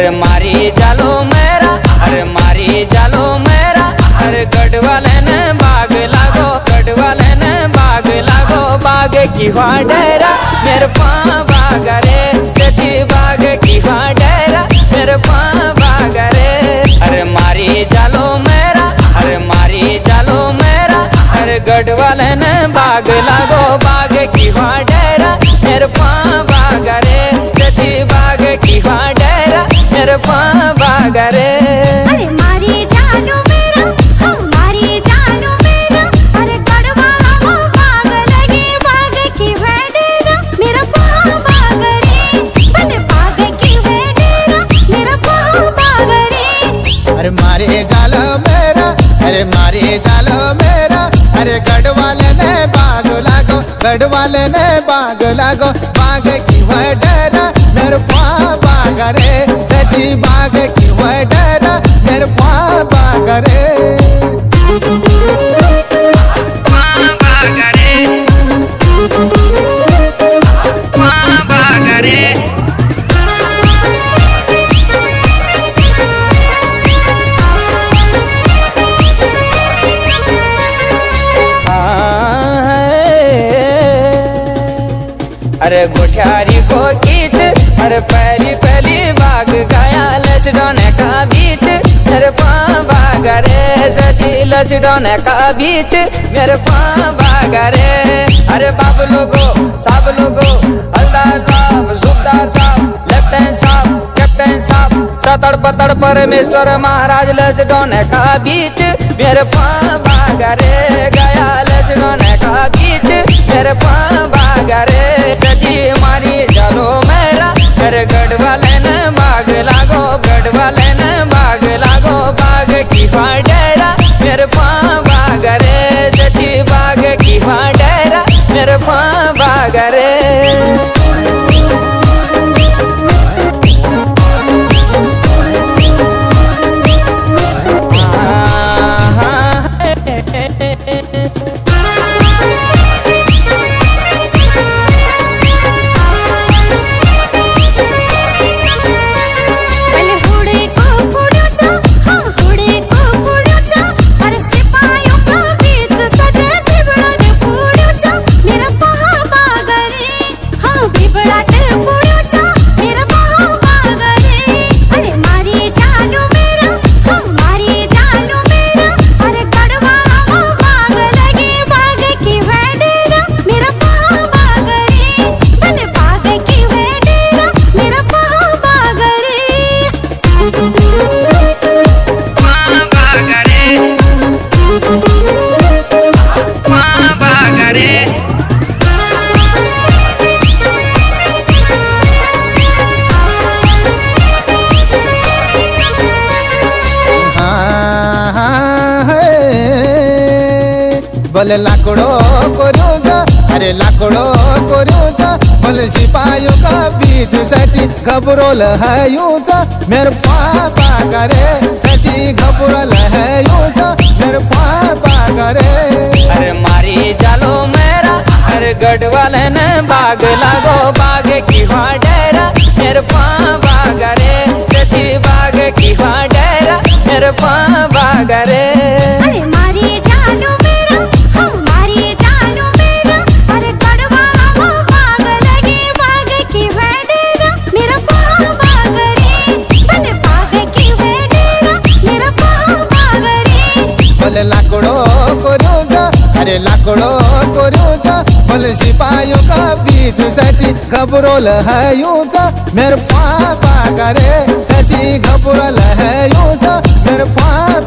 अरे मारी जालो मेरा अरे मारी जालो मेरा अरे गढ़वाले ने बाग लागो, गढ़वाले ने बाग लागो, बाग की हुआ डेरा मेरे पा बाग रे बाग की हुआ डेरा मेरे पा बाग रे। अरे मारी जालो मेरा अरे मारी जालो मेरा अरे गढ़वाले ने बाग लागो, बाग की हुआ डेरा मेरे पा डेरा मेरे पा बाग अरे मारी जानो मेरा हाँ मारी जानो मेरा। अरे कड़वा वो बाग लगे बाग की वेडेरा मेरा पाँव बाग भले बाग की वेडेरा मेरा पाँव बाग अरे मारे जाल मेरा अरे मारे जाल मेरा। अरे गढ़वाले ने बाग लागो गढ़वाले ने बाग लागो बाग की वह अरे गोठियारी को कीच अरे पहली पहली बाग गाया लचडोने का बीच। मेरे पाँ बाग रे सची लचडोने का बीच। मेरे पाँ बाग, अरे बाप लोगो सब लोगो हलदार साहब, सुबदार साहब, लेफ्टिनेंट साहब, कैप्टन साहब, सतड़ पतड़ परमेश्वर महाराज लचडोने का बीच। मेरे पाँ बाग रे गया लचडोने का बीच। मेरे पाँ बाग लागो बोले लाकड़ो करो जा अरे लाकड़ो करो जा बोले सिपाहियों का बीच सची, घबरोल है यूँ जा। मेरे पापा करे सची घबरोल है यूँ जा। मेरे पापा करे अरे मारी जालो मेरा अरे गढ़ वाले ने बाग लागो, बाग की डेरा। मेरे पाँ बाग रे तेज़ी बाग की डेरा। मेरे पाँ बाग लाकडो कोऱ्योच भले सिपायो का बीच साची घबरोल हयूच मेर पापा करे साची घबरोल हयूच मेर पापा